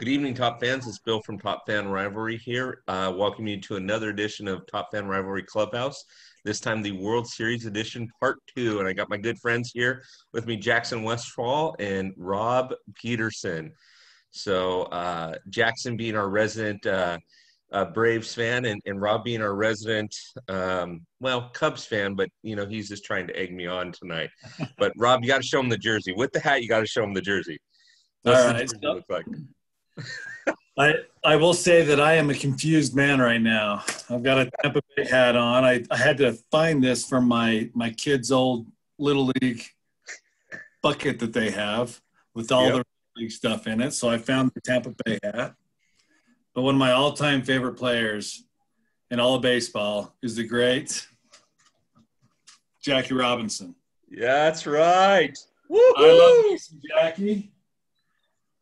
Good evening, Top fans. It's Bill from Top Fan Rivalry here. Uh, welcome you to another edition of Top Fan Rivalry Clubhouse. This time, the World Series edition, part two. And I got my good friends here with me, Jackson Westfall and Rob Peterson. So, uh, Jackson being our resident uh, uh Braves fan, and, and Rob being our resident, um, well, Cubs fan, but you know he's just trying to egg me on tonight. But Rob, you got to show him the jersey. With the hat, you got to show him the jersey. All right. look like? I I will say that I am a confused man right now. I've got a Tampa Bay hat on. I, I had to find this from my my kids' old little league bucket that they have with all yep. the league stuff in it. So I found the Tampa Bay hat. But one of my all-time favorite players in all of baseball is the great Jackie Robinson. Yeah, that's right. Woo-hoo! I love Jackie.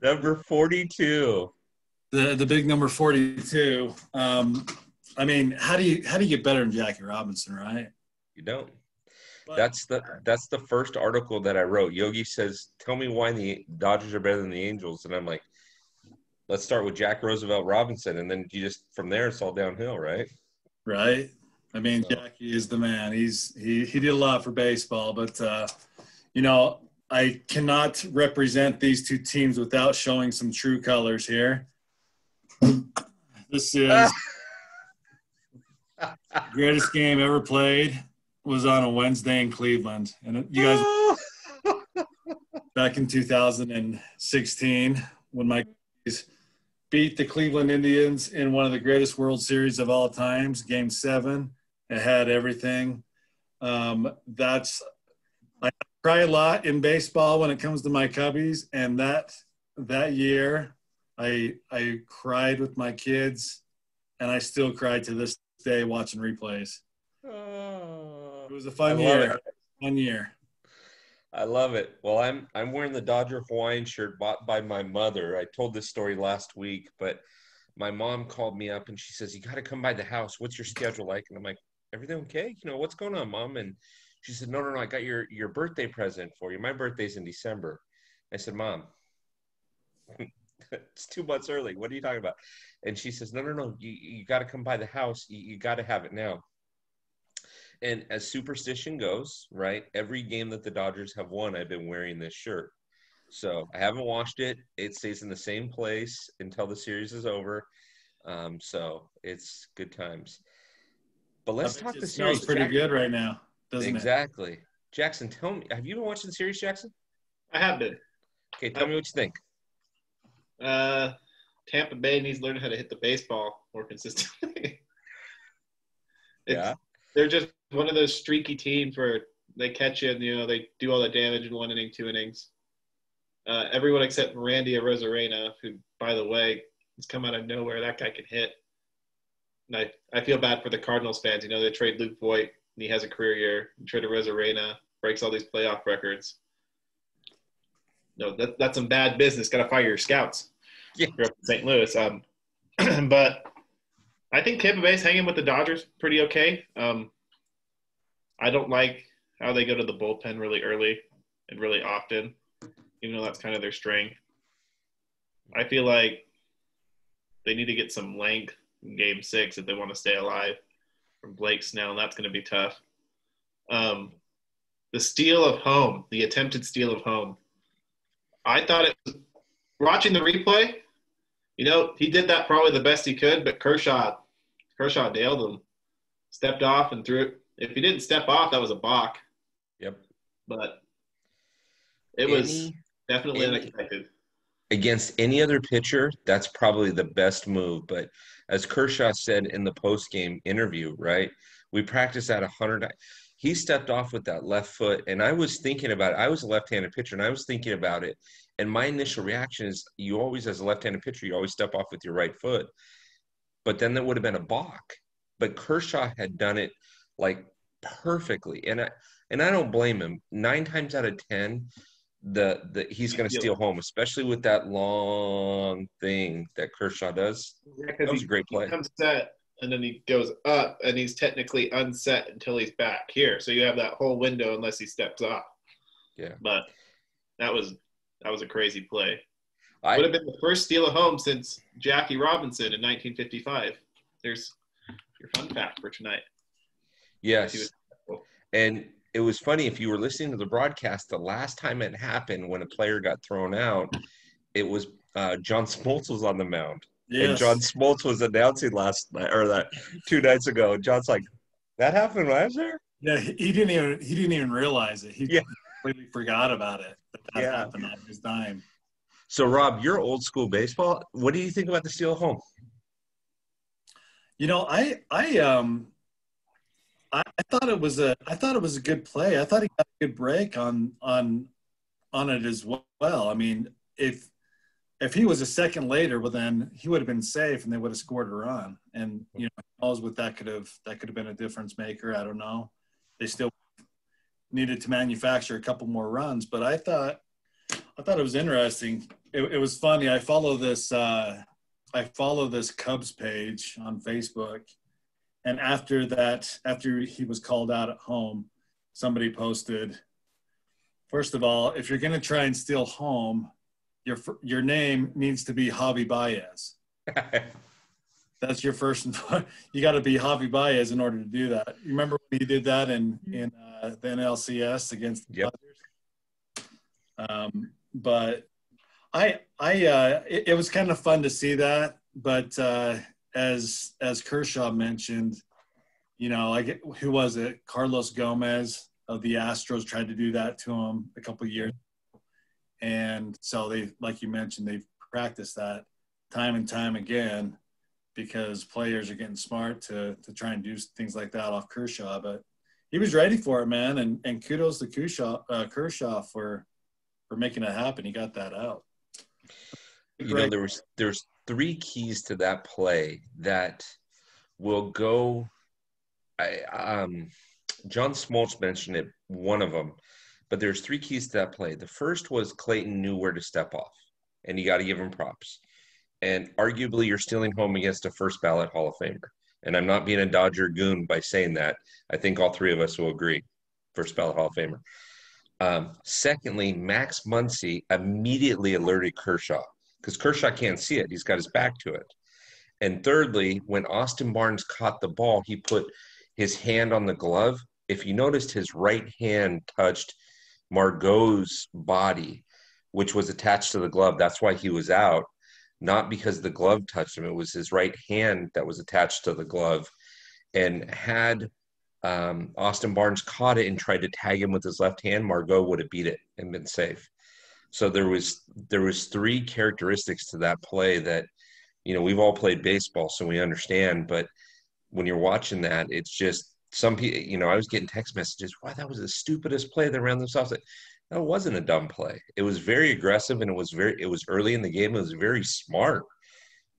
Number 42. The the big number 42. Um, I mean, how do you how do you get better than Jackie Robinson, right? You don't. But, that's the that's the first article that I wrote. Yogi says, "Tell me why the Dodgers are better than the Angels," and I'm like, "Let's start with Jack Roosevelt Robinson, and then you just from there it's all downhill, right?" Right. I mean, so. Jackie is the man. He's he he did a lot for baseball, but uh, you know, I cannot represent these two teams without showing some true colors here. This is greatest game ever played was on a Wednesday in Cleveland, and you guys back in 2016 when my beat the Cleveland Indians in one of the greatest World Series of all times, Game Seven. It had everything. Um, that's cry a lot in baseball when it comes to my Cubbies, and that that year, I I cried with my kids, and I still cry to this day watching replays. Oh, it was a fun year. It. Fun year. I love it. Well, I'm I'm wearing the Dodger Hawaiian shirt bought by my mother. I told this story last week, but my mom called me up and she says, "You got to come by the house. What's your schedule like?" And I'm like, "Everything okay? You know what's going on, mom?" And she said, No, no, no, I got your, your birthday present for you. My birthday's in December. I said, Mom, it's two months early. What are you talking about? And she says, No, no, no, you, you got to come by the house. You, you got to have it now. And as superstition goes, right, every game that the Dodgers have won, I've been wearing this shirt. So I haven't washed it. It stays in the same place until the series is over. Um, so it's good times. But let's talk the series. Smells pretty good right now doesn't exactly. it? Exactly. Jackson, tell me, have you been watching the series, Jackson? I have been. Okay, tell me what you think. Uh, Tampa Bay needs to learn how to hit the baseball more consistently. yeah. They're just one of those streaky teams where they catch you and, you know, they do all the damage in one inning, two innings. Uh, everyone except Randy Arozarena, who, by the way, has come out of nowhere. That guy can hit. And I, I feel bad for the Cardinals fans. You know, they trade Luke Voit and he has a career year. Trade to Arozarena, breaks all these playoff records. No, that, that's some bad business. Got to fire your scouts. Yeah. You're up in St. Louis. Um, but I think Tampa Bay's hanging with the Dodgers pretty okay. Um, I don't like how they go to the bullpen really early and really often, even though that's kind of their strength. I feel like they need to get some length in game six if they want to stay alive from Blake Snell, and that's going to be tough. Um, the steal of home, the attempted steal of home. I thought it was watching the replay. You know, he did that probably the best he could, but Kershaw, Kershaw nailed him, stepped off and threw it. If he didn't step off, that was a balk. Yep. But it any, was definitely any, unexpected. Against any other pitcher, that's probably the best move. But as Kershaw said in the post game interview, right? We practice at a hundred. He stepped off with that left foot, and I was thinking about it. I was a left-handed pitcher, and I was thinking about it. And my initial reaction is, you always, as a left-handed pitcher, you always step off with your right foot. But then there would have been a balk. But Kershaw had done it like perfectly, and I and I don't blame him. Nine times out of ten, the the he's going to steal home, especially with that long thing that Kershaw does. Yeah, that was he, a great play. He comes set and then he goes up, and he's technically unset until he's back here. So you have that whole window unless he steps off. Yeah, but that was that was a crazy play. I, Would have been the first steal of home since Jackie Robinson in 1955. There's your fun fact for tonight. Yes. And it was funny if you were listening to the broadcast, the last time it happened when a player got thrown out, it was uh, John Smoltz was on the mound. Yes. And John Smoltz was announcing last night or that two nights ago. John's like, that happened last there? Yeah, he didn't even he didn't even realize it. He yeah. completely forgot about it. That, that yeah. happened on his dime. So Rob, you're old school baseball. What do you think about the steal home? You know, I I um I, I, thought it was a I thought it was a good play. I thought he got a good break on on on it as well. I mean, if if he was a second later, well then he would have been safe and they would have scored a run. And you know, knows what that could have that could have been a difference maker. I don't know. They still needed to manufacture a couple more runs, but I thought I thought it was interesting. It, it was funny. I follow this uh, I follow this Cubs page on Facebook, and after that, after he was called out at home, somebody posted. First of all, if you're going to try and steal home, your your name needs to be Javi Baez. That's your first. You got to be Javi Baez in order to do that. You remember when he did that in in uh, the NLCS against the yep. Um, but I I uh, it, it, was kind of fun to see that, but uh, as as Kershaw mentioned, you know, like who was it? Carlos Gomez of the Astros tried to do that to him a couple years, and so they, like you mentioned, they've practiced that time and time again because players are getting smart to to try and do things like that off Kershaw, but. He was ready for it, man, and, and kudos to Kershaw, uh, Kershaw for for making it happen. He got that out. You know, there was there's three keys to that play that will go. I um, John Smoltz mentioned it, one of them, but there's three keys to that play. The first was Clayton knew where to step off, and you got to give him props. And arguably, you're stealing home against a first ballot Hall of Famer. And I'm not being a Dodger goon by saying that. I think all three of us will agree. First ballot Hall of Famer. Um, secondly, Max Muncy immediately alerted Kershaw because Kershaw can't see it. He's got his back to it. And thirdly, when Austin Barnes caught the ball, he put his hand on the glove. If you noticed, his right hand touched Margot's body, which was attached to the glove. That's why he was out, not because the glove touched him. It was his right hand that was attached to the glove. And had um, Austin Barnes caught it and tried to tag him with his left hand, Margot would have beat it and been safe. So there was there was three characteristics to that play that, you know, we've all played baseball, so we understand. But when you're watching that, it's just some people. You know, I was getting text messages. Why that was the stupidest play that ran themselves. Like, that wasn't a dumb play. It was very aggressive and it was very. It was early in the game. It was a very smart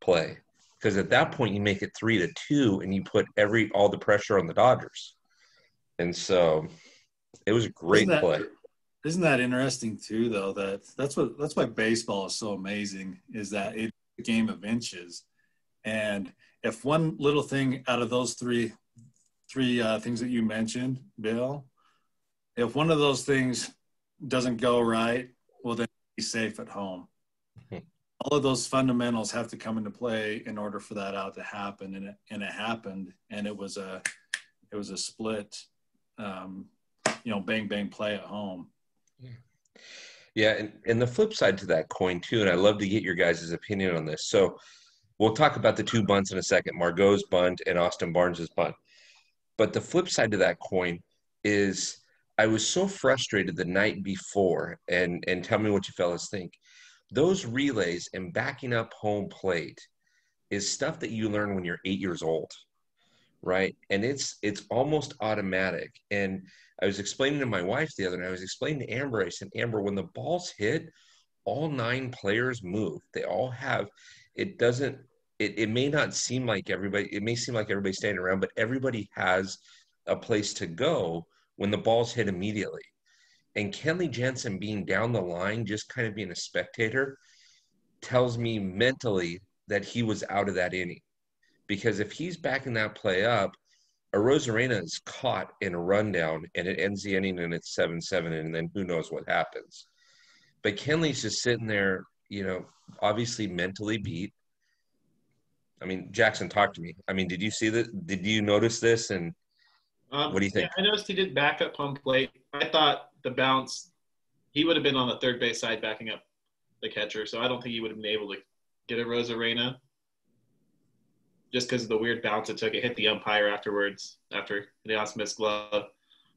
play because at that point you make it three to two and you put every all the pressure on the Dodgers. And so it was a great that, play. Isn't that interesting too though that that's what that's why baseball is so amazing is that it's a game of inches. And if one little thing out of those three three uh, things that you mentioned, Bill, if one of those things doesn't go right, well then be safe at home. Mm-hmm all of those fundamentals have to come into play in order for that out to happen and it, and it happened and it was a it was a split um, you know bang bang play at home yeah, yeah and, and the flip side to that coin too and i love to get your guys' opinion on this. So we'll talk about the two bunts in a second margot's bunt and austin barnes's bunt. But the flip side to that coin is i was so frustrated the night before and and tell me what you fellas think. Those relays and backing up home plate is stuff that you learn when you're eight years old right? And it's it's almost automatic. And i was explaining to my wife the other night i was explaining to amber i said amber when the balls hit all nine players move. They all have it doesn't it, it may not seem like everybody it may seem like everybody's standing around but everybody has a place to go when the balls hit immediately. And Kenley Jansen being down the line, just kind of being a spectator, tells me mentally that he was out of that inning. Because if he's backing that play up, Arozarena is caught in a rundown and it ends the inning and it's 7 7, and then who knows what happens. But Kenley's just sitting there you know, obviously mentally beat. I mean, Jackson, talk to me. I mean, did you see that? Did you notice this? And um, what do you think? Yeah, I noticed he did back up home plate. I thought the bounce, he would have been on the third base side backing up the catcher. So I don't think he would have been able to get a Arozarena just because of the weird bounce it took. It hit the umpire afterwards after Leon Smith's glove.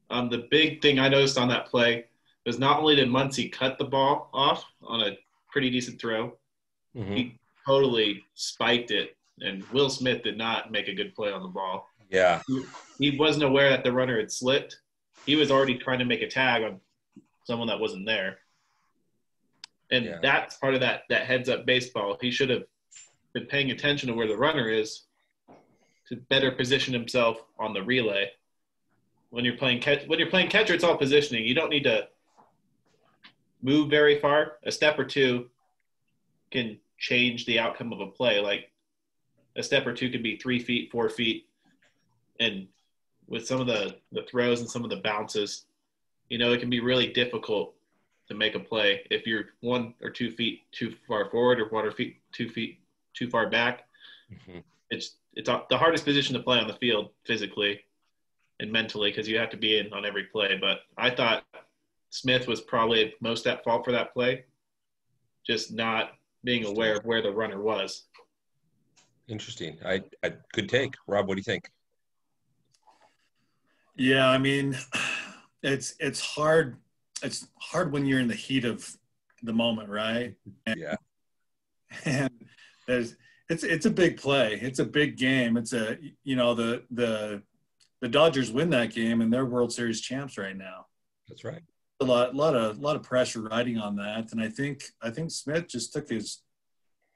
Um, the big thing I noticed on that play was not only did Muncy cut the ball off on a pretty decent throw, mm-hmm. he totally spiked it, and Will Smith did not make a good play on the ball. Yeah, he, he wasn't aware that the runner had slipped. He was already trying to make a tag on someone that wasn't there, and yeah. that's part of that that heads up baseball. He should have been paying attention to where the runner is to better position himself on the relay. When you're playing catch, when you're playing catcher, it's all positioning. You don't need to move very far. A step or two can change the outcome of a play. Like a step or two could be three feet, four feet, and with some of the the throws and some of the bounces, you know, it can be really difficult to make a play if you're one or two feet too far forward or one or feet two feet too far back. Mm-hmm. It's it's the hardest position to play on the field physically and mentally because you have to be in on every play. But I thought Smith was probably most at fault for that play, just not being aware of where the runner was. Interesting. I, I good take, Rob. What do you think? Yeah, I mean, it's it's hard. It's hard when you're in the heat of the moment, right? And, yeah. And there's it's it's a big play. It's a big game. It's a you know the the the Dodgers win that game and they're World Series champs right now. That's right. A lot lot of lot of pressure riding on that, and I think I think Smith just took his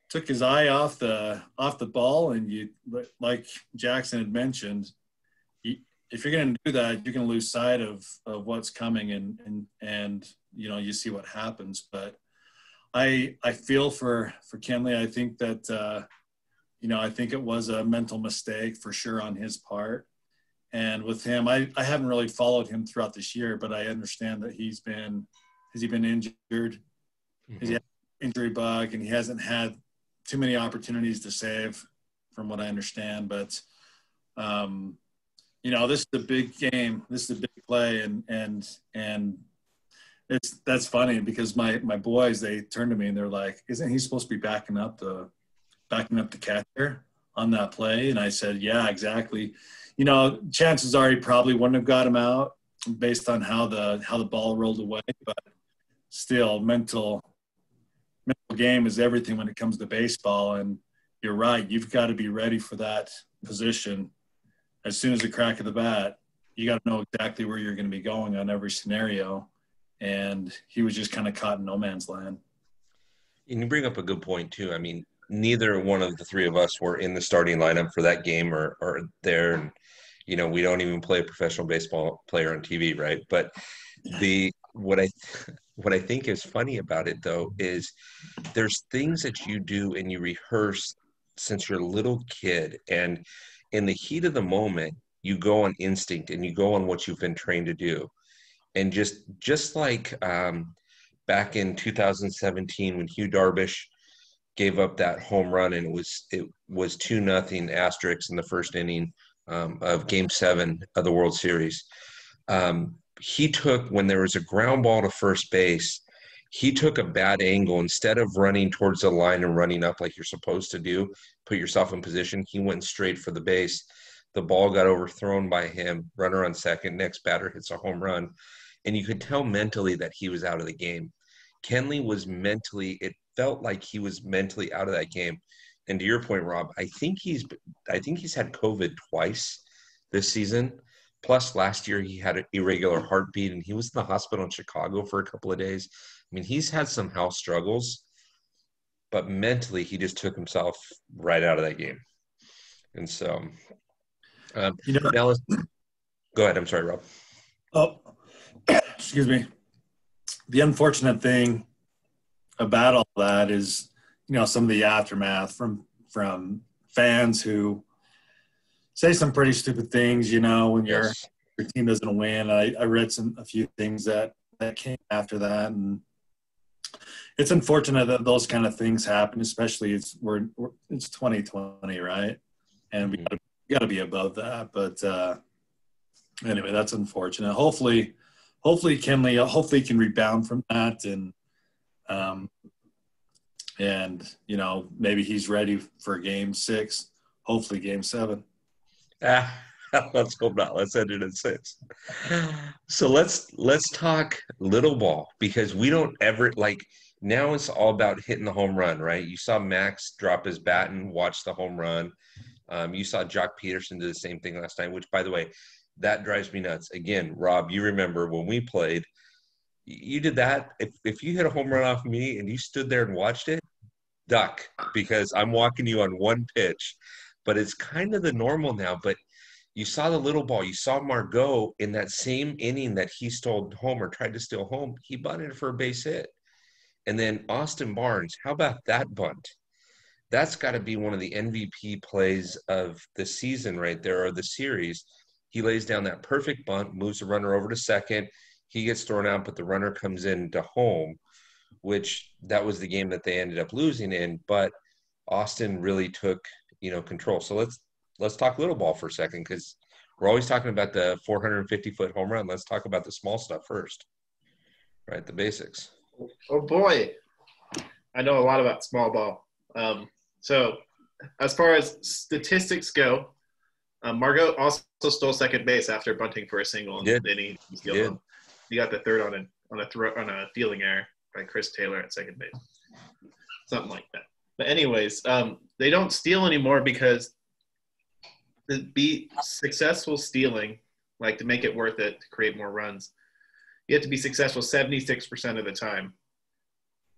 took his eye off the off the ball, and you like Jackson had mentioned. if you're going to do that, you're going to lose sight of, of what's coming, and and and you know you see what happens. But I I feel for for Kenley. I think that uh, you know I think it was a mental mistake for sure on his part. And with him, I, I haven't really followed him throughout this year, but I understand that he's been has he been injured? Mm-hmm. Has he had injury bug and he hasn't had too many opportunities to save from what I understand. But um, you know, this is a big game. This is a big play and and and it's that's funny because my my boys they turn to me and they're like, "Isn't he supposed to be backing up the backing up the catcher on that play?" And I said, "Yeah, exactly." You know, chances are he probably wouldn't have got him out based on how the how the ball rolled away, but still, mental mental game is everything when it comes to baseball. And you're right, you've got to be ready for that position as soon as the crack of the bat. You got to know exactly where you're going to be going on every scenario and he was just kind of caught in no man's land. And you bring up a good point too. I mean, neither one of the three of us were in the starting lineup for that game or or there. And, you know, we don't even play a professional baseball player on TV, right? But the what I what I think is funny about it though is there's things that you do and you rehearse since you're a little kid and in the heat of the moment you go on instinct and you go on what you've been trained to do and just just like um, back in 2017 when Yu Darvish gave up that home run and it was it was two nothing asterisks in the first inning um, of Game Seven of the World Series. Um, he took when there was a ground ball to first base. He took a bad angle instead of running towards the line and running up like you're supposed to do, put yourself in position. He went straight for the base. The ball got overthrown by him. Runner on second. Next batter hits a home run and you could tell mentally that he was out of the game. Kenley was mentally, it felt like he was mentally out of that game. And to your point, Rob, I think he's, I think he's had COVID twice this season. Plus, last year he had an irregular heartbeat, and he was in the hospital in Chicago for a couple of days. I mean, he's had some health struggles, but mentally he just took himself right out of that game. And so, um, you know, now go ahead. I'm sorry, Rob. Oh, excuse me, the unfortunate thing about all that is, you know, some of the aftermath from from fans who say some pretty stupid things, you know, when your yes. your team doesn't win. I, I read some a few things that that came after that, and it's unfortunate that those kind of things happen, especially it's we're, we're it's 2020, right? And we gotta, we gotta be above that. But uh, anyway, that's unfortunate. Hopefully, hopefully Kenley, hopefully can rebound from that and um, and you know maybe he's ready for game six. Hopefully, game seven. Ah, let's go now. Let's end it at six. So let's let's talk little ball because we don't ever like now it's all about hitting the home run, right? You saw Max drop his bat and watch the home run. Um, you saw Joc Pederson do the same thing last night, which, by the way, that drives me nuts. Again, Rob, you remember when we played, you did that. If, if you hit a home run off me and you stood there and watched it, duck because I'm walking you on one pitch. But it's kind of the normal now. But you saw the little ball. You saw Margot in that same inning that he stole home or tried to steal home. He bunted for a base hit. And then Austin Barnes, how about that bunt? That's got to be one of the MVP plays of the season right there or the series. He lays down that perfect bunt, moves the runner over to second. He gets thrown out, but the runner comes in to home, which that was the game that they ended up losing in. But Austin really took you know control. So let's let's talk little ball for a second because we're always talking about the 450 foot home run. Let's talk about the small stuff first, right? The basics. Oh boy, I know a lot about small ball. Um, so, as far as statistics go, um, Margot also stole second base after bunting for a single, and then he, he, he got the third on a on a throw on a fielding error by Chris Taylor at second base, something like that. But anyways, um, they don't steal anymore because to be successful stealing, like to make it worth it to create more runs, you have to be successful 76% of the time.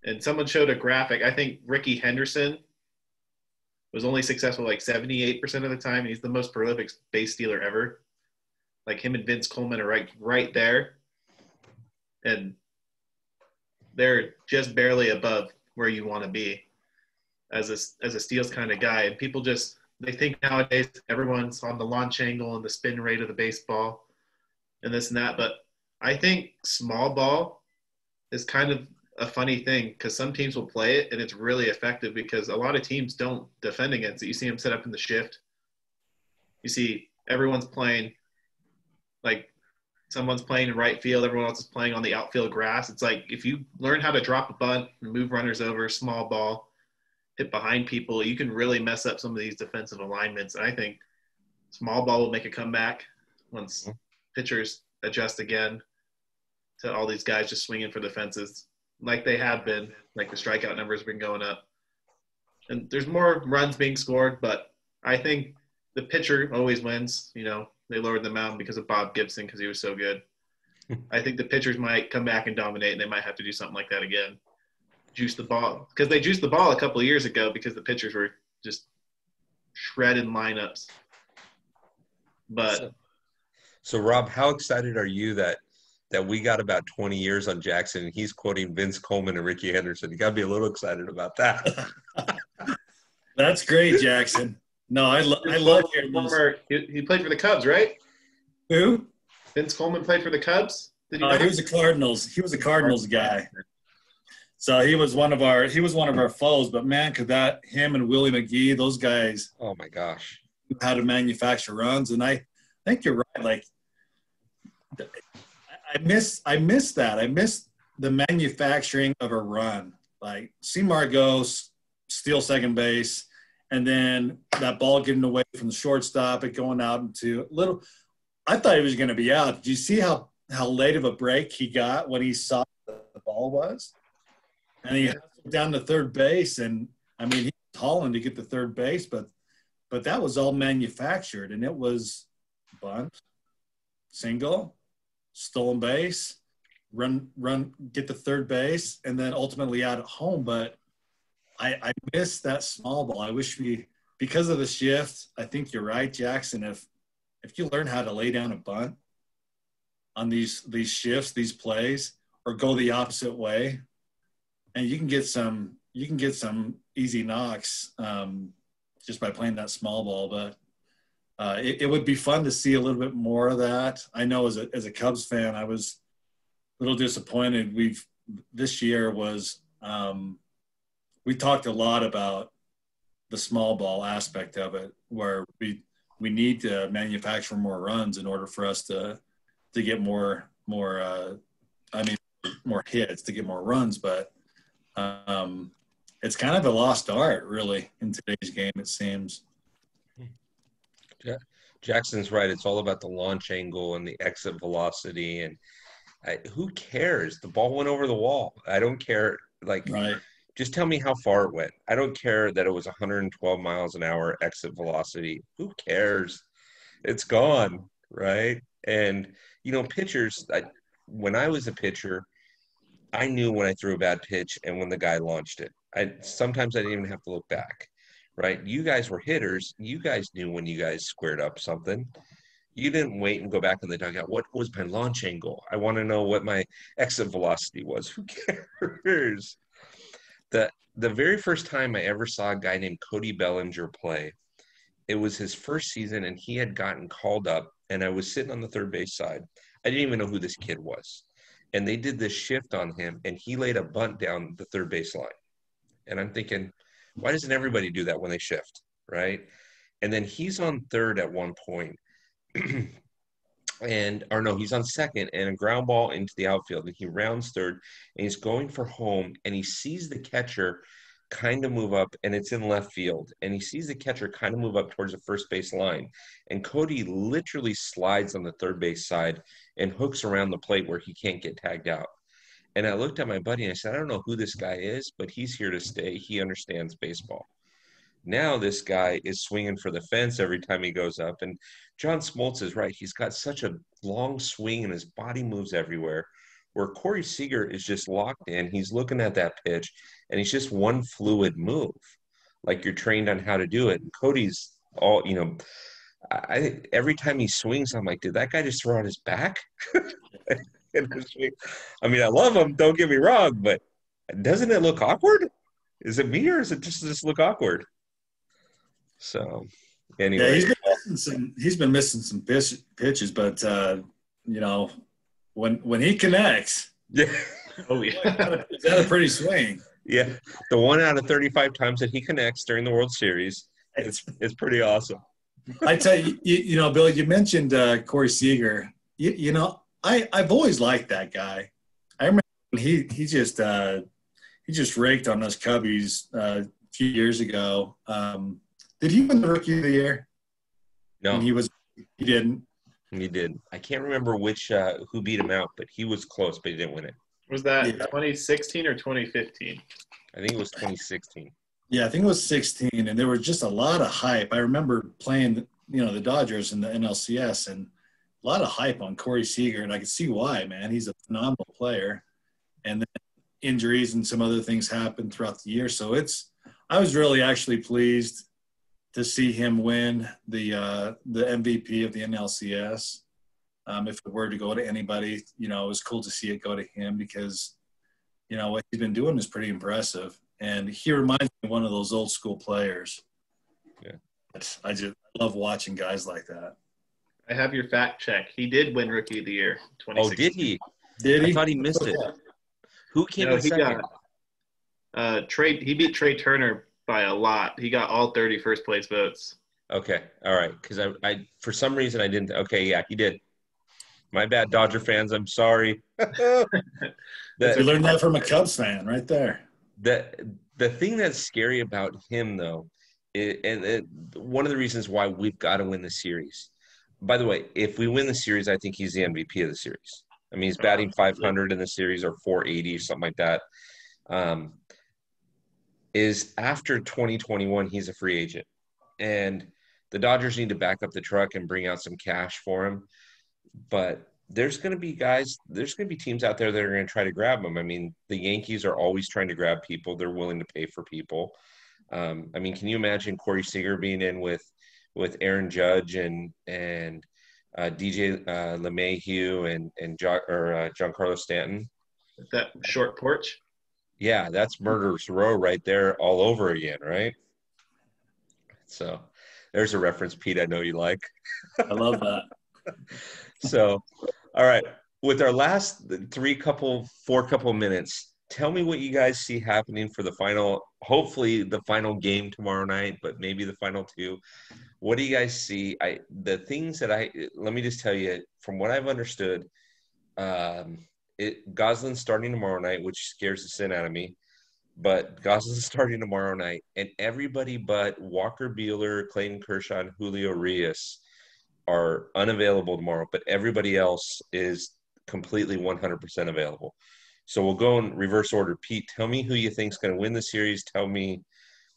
And someone showed a graphic. I think Rickey Henderson was only successful like 78% of the time. He's the most prolific base stealer ever. Like him and Vince Coleman are right right there. And they're just barely above where you want to be as a as a steals kind of guy. And people just they think nowadays everyone's on the launch angle and the spin rate of the baseball and this and that. But I think small ball is kind of a funny thing because some teams will play it and it's really effective because a lot of teams don't defend against it. You see them set up in the shift. You see everyone's playing like someone's playing in right field, everyone else is playing on the outfield grass. It's like if you learn how to drop a bunt, move runners over, small ball, hit behind people, you can really mess up some of these defensive alignments. And I think small ball will make a comeback once pitchers adjust again to all these guys just swinging for the fences like they have been. Like the strikeout numbers have been going up. And there's more runs being scored, but I think the pitcher always wins. You know, they lowered the mound because of Bob Gibson because he was so good. I think the pitchers might come back and dominate, and they might have to do something like that again. Juice the ball because they juiced the ball a couple of years ago because the pitchers were just shredding lineups. But so, so Rob, how excited are you that that we got about 20 years on Jackson and he's quoting Vince Coleman and Rickey Henderson. You got to be a little excited about that. That's great, Jackson. No, I, lo- I love hearing former, he, he played for the Cubs, right? Who? Vince Coleman played for the Cubs. Did he, uh, he was a Cardinals. He was a Cardinals guy. So he was one of our he was one of our foes. But man, could that him and Willie McGee, those guys. Oh my gosh. How to manufacture runs, and I think you're right. Like I miss I miss that. I miss the manufacturing of a run. Like see Margot steal second base, and then that ball getting away from the shortstop, it going out into little. I thought he was going to be out. Did you see how how late of a break he got when he saw the ball was? And he hustled down to third base, and I mean he was hauling to get to third base, but but that was all manufactured, and it was bunt, single, stolen base, run run get the third base, and then ultimately out at home. But I, I miss that small ball. I wish we because of the shift. I think you're right, Jackson. If if you learn how to lay down a bunt on these these shifts, these plays, or go the opposite way, and you can get some you can get some easy knocks um, just by playing that small ball. But uh, it, it, would be fun to see a little bit more of that. I know as a, as a Cubs fan, I was a little disappointed. We've this year was um, we talked a lot about the small ball aspect of it, where we we need to manufacture more runs in order for us to to get more more uh, I mean more hits to get more runs, but um, it's kind of a lost art really in today's game. It seems. Yeah, Jackson's right. It's all about the launch angle and the exit velocity, and I, who cares? The ball went over the wall. I don't care. Like, right. just tell me how far it went. I don't care that it was 112 miles an hour exit velocity. Who cares? It's gone, right? And you know, pitchers. I, when I was a pitcher, I knew when I threw a bad pitch and when the guy launched it. I sometimes I didn't even have to look back right? You guys were hitters. You guys knew when you guys squared up something. You didn't wait and go back in the dugout. What was my launch angle? I want to know what my exit velocity was. Who cares? The the very first time I ever saw a guy named Cody Bellinger play, it was his first season, and he had gotten called up, and I was sitting on the third base side. I didn't even know who this kid was. And they did this shift on him, and he laid a bunt down the third base line. And I'm thinking, why doesn't everybody do that when they shift, right? And then he's on third at one point, and or no, he's on second, and a ground ball into the outfield, and he rounds third, and he's going for home, and he sees the catcher kind of move up, and it's in left field, and he sees the catcher kind of move up towards the first base line, and Cody literally slides on the third base side and hooks around the plate where he can't get tagged out. And I looked at my buddy and I said, I don't know who this guy is, but he's here to stay. He understands baseball. Now this guy is swinging for the fence every time he goes up. And John Smoltz is right. He's got such a long swing and his body moves everywhere. Where Corey Seager is just locked in. He's looking at that pitch and he's just one fluid move. Like you're trained on how to do it. And Cody's all, you know, I every time he swings, I'm like, did that guy just throw out his back? I mean, I love them. Don't get me wrong, but doesn't it look awkward? Is it me or is it just just look awkward? So, anyway, yeah, he's been missing some. He's been missing some pitch, pitches, but uh, you know, when when he connects, yeah, oh yeah, is that a pretty swing? Yeah, the one out of thirty-five times that he connects during the World Series, it's it's pretty awesome. I tell you, you, you know, Bill, you mentioned uh, Corey Seager. You, you know, I I've always liked that guy. I remember he he just uh, he just raked on those Cubbies uh, a few years ago. Um, did he win the Rookie of the Year? No, and he was he didn't. He did. I can't remember which uh, who beat him out, but he was close, but he didn't win it. Was that yeah. 2016 or 2015? I think it was 2016. Yeah, I think it was 16, and there was just a lot of hype. I remember playing, you know, the Dodgers in the NLCS, and a lot of hype on Corey Seager, and I can see why, man. He's a phenomenal player. And then injuries and some other things happened throughout the year. So it's I was really actually pleased to see him win the uh, the MVP of the NLCS. Um, if it were to go to anybody, you know, it was cool to see it go to him because, you know, what he's been doing is pretty impressive. And he reminds me of one of those old school players. Yeah. I just love watching guys like that. I have your fact check. He did win Rookie of the Year. Oh, did he? Did he? I thought he missed it. Who came no, in second? Got, uh, Trea. He beat Trea Turner by a lot. He got all 30 first place votes. Okay, all right. Because I, I, for some reason, I didn't. Okay, yeah, he did. My bad, Dodger fans. I'm sorry. that, we learned that from a Cubs fan, right there. The the thing that's scary about him, though, it, and it, one of the reasons why we've got to win the series by the way, if we win the series, I think he's the MVP of the series. I mean, he's batting 500 in the series or 480, something like that. Um, is after 2021, he's a free agent. And the Dodgers need to back up the truck and bring out some cash for him. But there's going to be guys, there's going to be teams out there that are going to try to grab him. I mean, the Yankees are always trying to grab people, they're willing to pay for people. Um, I mean, can you imagine Corey Seager being in with with Aaron Judge and and uh, DJ uh, LeMahieu and and jo- or uh, Giancarlo Stanton. That short porch. Yeah, that's Murder's Row right there, all over again, right? So, there's a reference, Pete. I know you like. I love that. so, all right, with our last three couple, four couple minutes, tell me what you guys see happening for the final, hopefully the final game tomorrow night, but maybe the final two. What do you guys see? I the things that I let me just tell you from what I've understood. Um, it Gonsolin's starting tomorrow night, which scares the sin out of me. But Gonsolin's starting tomorrow night, and everybody but Walker Buehler, Clayton Kershaw, and Julio Urias are unavailable tomorrow. But everybody else is completely 100% available. So we'll go in reverse order. Pete, tell me who you think is going to win the series. Tell me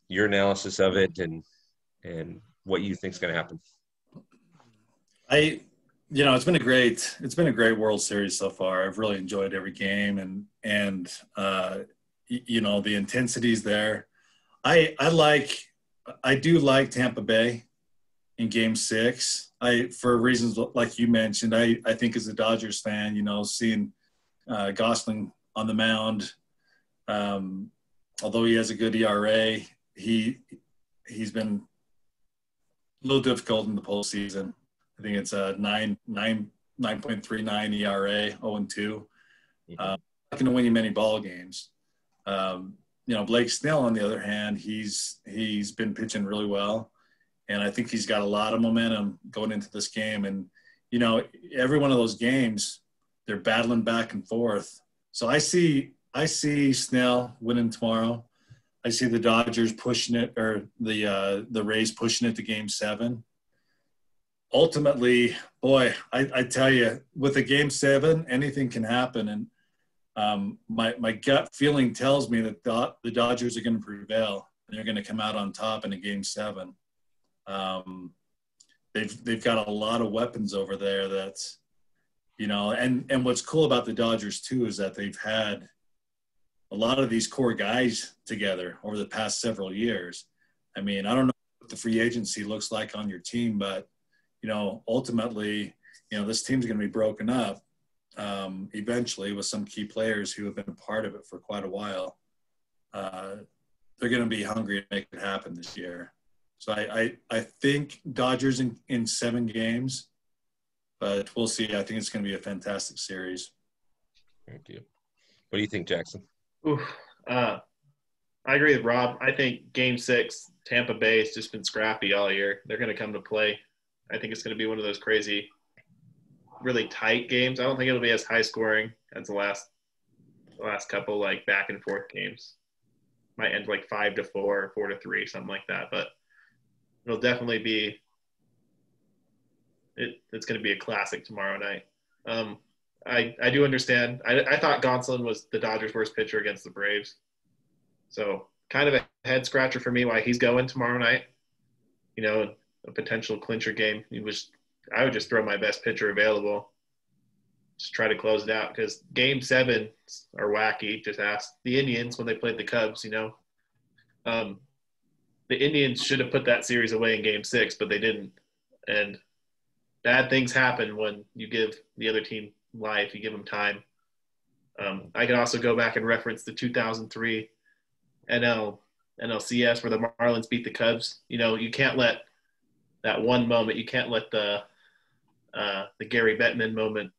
your analysis of it and and what you think is going to happen. I, you know, it's been a great it's been a great World Series so far. I've really enjoyed every game and and uh, you know the intensity's there. I I like I do like Tampa Bay in Game Six. I for reasons like you mentioned. I I think as a Dodgers fan, you know, seeing uh, Gonsolin on the mound. Um, although he has a good ERA, he he's been a little difficult in the postseason. I think it's a nine nine nine point three nine ERA, zero and two. Uh, not going to win you many ball games. Um, you know, Blake Snell, on the other hand, he's he's been pitching really well, and I think he's got a lot of momentum going into this game. And you know, every one of those games, they're battling back and forth. So I see I see Snell winning tomorrow. I see the Dodgers pushing it, or the uh, the Rays pushing it to Game Seven. Ultimately, boy, I, I tell you, with a Game Seven, anything can happen, and um, my my gut feeling tells me that the, the Dodgers are going to prevail. And they're going to come out on top in a Game Seven. Um, they've they've got a lot of weapons over there that's you know and and what's cool about the dodgers too is that they've had a lot of these core guys together over the past several years. I mean i don't know what the free agency looks like on your team but you know ultimately you know this team's going to be broken up um, eventually with some key players who have been a part of it for quite a while. Uh, they're going to be hungry to make it happen this year. So i i, I think dodgers in, in seven games but we'll see. I think it's going to be a fantastic series. Thank you. What do you think, Jackson? Ooh, uh, I agree with Rob. I think Game Six, Tampa Bay has just been scrappy all year. They're going to come to play. I think it's going to be one of those crazy, really tight games. I don't think it'll be as high scoring as the last, the last couple like back and forth games. Might end like five to four, four to three, something like that. But it'll definitely be it, it's going to be a classic tomorrow night. Um, I, I do understand. I, I thought Gonsolin was the Dodgers' worst pitcher against the Braves. So kind of a head scratcher for me why he's going tomorrow night. You know, a potential clincher game. He was I would just throw my best pitcher available. Just try to close it out because game seven are wacky. Just ask the Indians when they played the Cubs, you know. Um, the Indians should have put that series away in game six, but they didn't. And bad things happen when you give the other team life, you give them time. Um, I can also go back and reference the 2003 NL NLCS where the Marlins beat the Cubs. You know, you can't let that one moment. You can't let the uh, the Gary Bettman moment,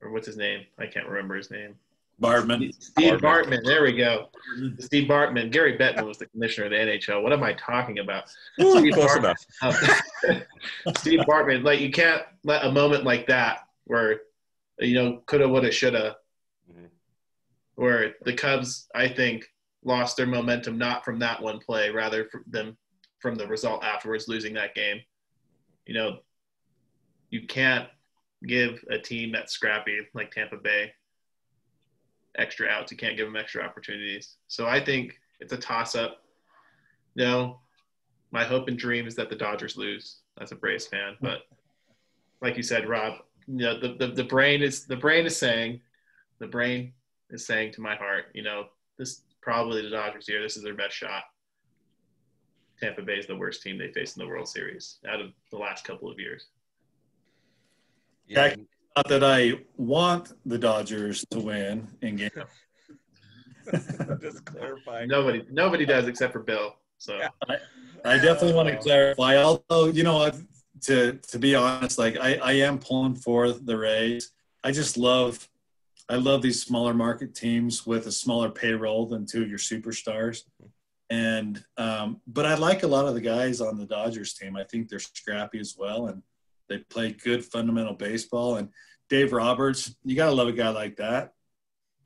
or what's his name? I can't remember his name. Bartman. Steve Bartman. Bartman. There we go. Steve Bartman. Gary Bettman was the commissioner of the NHL. What am I talking about? Ooh, Steve close Bartman. enough. Steve Bartman. Like you can't let a moment like that where you know coulda, woulda, shoulda, mm-hmm. where the Cubs, I think, lost their momentum not from that one play, rather from them from the result afterwards, losing that game. You know, you can't give a team that's scrappy like Tampa Bay extra outs. You can't give them extra opportunities. So I think it's a toss up. No, my hope and dream is that the Dodgers lose as a Braves fan. But like you said, Rob, you know, the, the, the brain is the brain is saying, the brain is saying to my heart, you know, this probably the Dodgers here. This is their best shot. Tampa Bay is the worst team they faced in the World Series out of the last couple of years. Yeah, not that I want the Dodgers to win in game. Just clarifying. Nobody, nobody does except for Bill. So yeah. I, I, definitely want to clarify. Although you know, to to be honest, like I, I am pulling for the Rays. I just love I love these smaller market teams with a smaller payroll than two of your superstars. And um, but I like a lot of the guys on the Dodgers team. I think they're scrappy as well, and they play good fundamental baseball. And Dave Roberts, you gotta love a guy like that,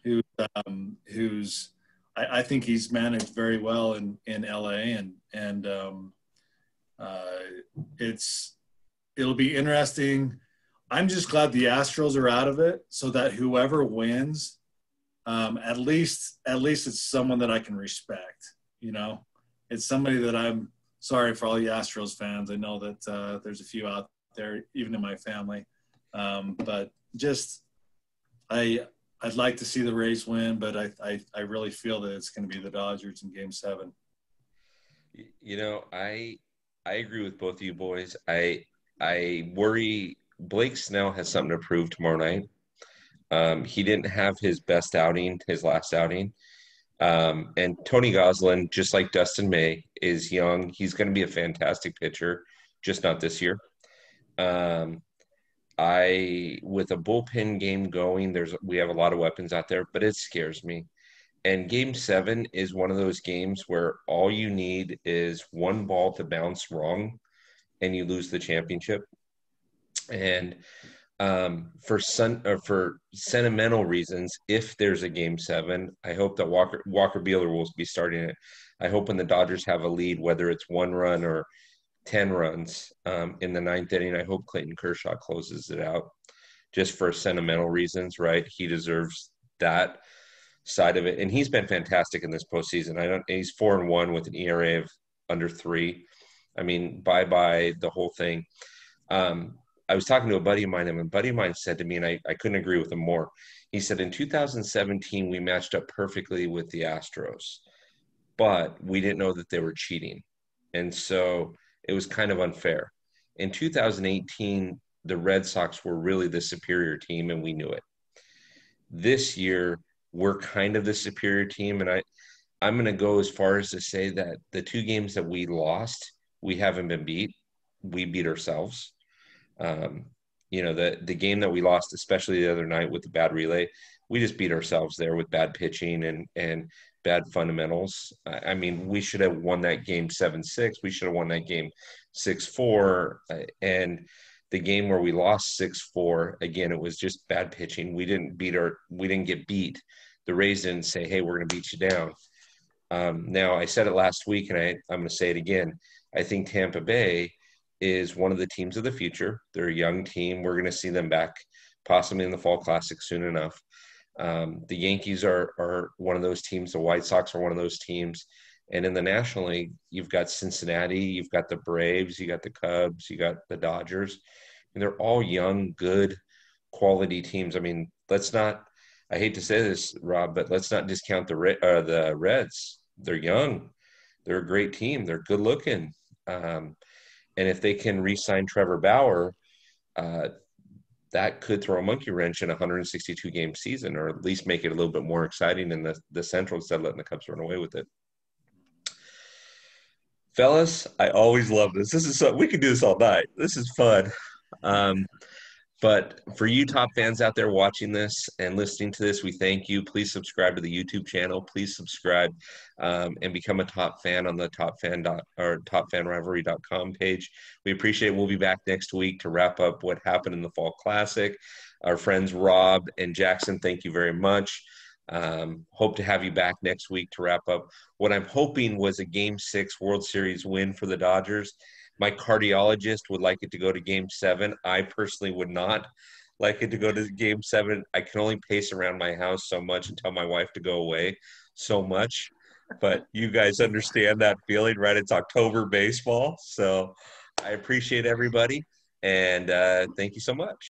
who um, who's I, I, think he's managed very well in in LA, and and um, uh, it's it'll be interesting. I'm just glad the Astros are out of it, so that whoever wins, um, at least at least it's someone that I can respect you know, it's somebody that I'm sorry for all you Astros fans. I know that uh, there's a few out there, even in my family. Um, but just, I, I'd like to see the Rays win, but I, I, I really feel that it's going to be the Dodgers in Game Seven. You know, I, I agree with both of you boys. I, I worry Blake Snell has something to prove tomorrow night. Um, he didn't have his best outing, his last outing. Um, and Tony Gonsolin, just like Dustin May, is young. He's going to be a fantastic pitcher, just not this year. Um, I with a bullpen game going, there's we have a lot of weapons out there, but it scares me. And game seven is one of those games where all you need is one ball to bounce wrong and you lose the championship. And um, for sun or for sentimental reasons, if there's a game seven, I hope that Walker Walker Buehler will be starting it. I hope when the Dodgers have a lead, whether it's one run or ten runs um, in the ninth inning, I hope Clayton Kershaw closes it out, just for sentimental reasons. Right, he deserves that side of it, and he's been fantastic in this postseason. I don't. He's four and one with an ERA of under three. I mean, bye bye the whole thing. Um, I was talking to a buddy of mine, and a buddy of mine said to me, and I, I couldn't agree with him more. He said, in 2017, we matched up perfectly with the Astros, but we didn't know that they were cheating. And so it was kind of unfair. In 2018, the Red Sox were really the superior team, and we knew it. This year, we're kind of the superior team, and I, I'm going to go as far as to say that the two games that we lost, we haven't been beat. We beat ourselves. Um, you know, the the game that we lost, especially the other night with the bad relay, we just beat ourselves there with bad pitching and and bad fundamentals. I mean, we should have won that game seven six. We should have won that game six four. Uh, and the game where we lost six four, again, it was just bad pitching. We didn't beat our. We didn't get beat. The Rays didn't say, "Hey, we're going to beat you down." Um, now, I said it last week, and I, I'm going to say it again. I think Tampa Bay is one of the teams of the future. They're a young team. We're going to see them back possibly in the Fall Classic soon enough. Um, the Yankees are are one of those teams. The White Sox are one of those teams. And in the National League, you've got Cincinnati, you've got the Braves, you got the Cubs, you got the Dodgers, and they're all young, good, quality teams. I mean, let's not. I hate to say this, Rob, but let's not discount the uh, the Reds. They're young. They're a great team. They're good looking. Um, and if they can re-sign Trevor Bauer, uh, that could throw a monkey wrench in a 162 game season, or at least make it a little bit more exciting in the the Central instead of letting the Cubs run away with it. Fellas, I always love this. This is so we can do this all night. This is fun. Um, but for you top fans out there watching this and listening to this, we thank you. Please subscribe to the YouTube channel. Please subscribe um, and become a top fan on the top fan dot or topfanrivalry.com page. We appreciate it. We'll be back next week to wrap up what happened in the Fall Classic. Our friends Rob and Jackson, thank you very much. Um, hope to have you back next week to wrap up. What I'm hoping was a Game Six World Series win for the Dodgers my cardiologist would like it to go to game seven. I personally would not like it to go to game seven. I can only pace around my house so much and tell my wife to go away so much. But you guys understand that feeling, right? It's October baseball. So I appreciate everybody. And uh, thank you so much.